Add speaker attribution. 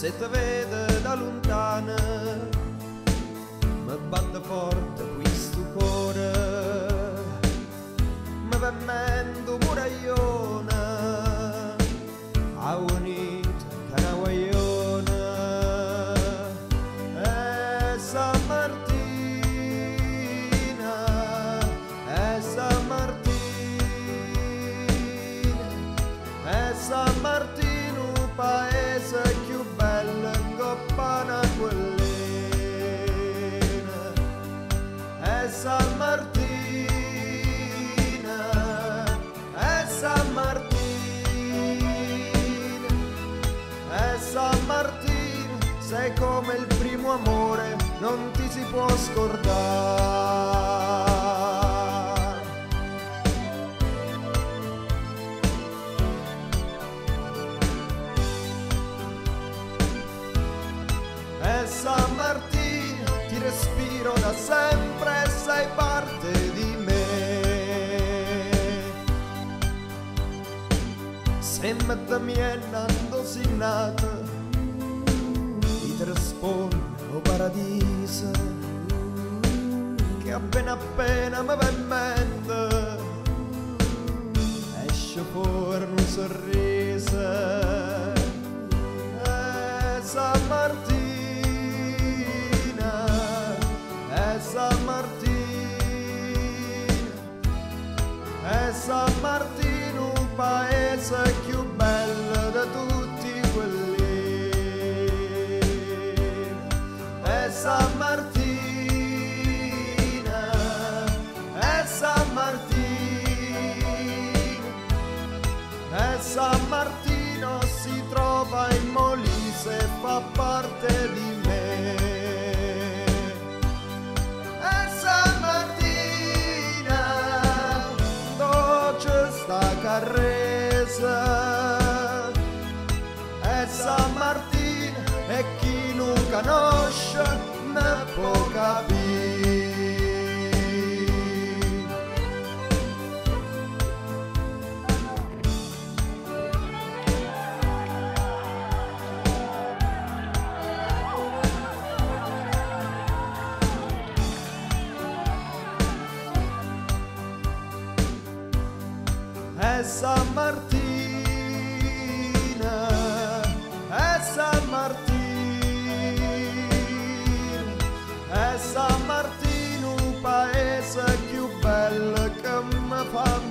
Speaker 1: se te vede da lontana, mi batte forte questo cuore, mi va mendo muraglione, a unito canaguaglione, e San Martina, e San Martina, e San Martino, San Martina, e San Martina, e San Martino, sei come il primo amore, non ti si può scordare. E ti respiro da sempre sei parte di me. Se mette mi nando signata, ti traspone o paradiso, che appena appena mi va in mente, esce fuori un sorriso. Paese più bello di tutti quelli. E San Martina, e San Martino, e San Martino si trova in Molise fa parte di me. E carresa? E San Martino e chi non conosce ne può capire. E San Martino uma.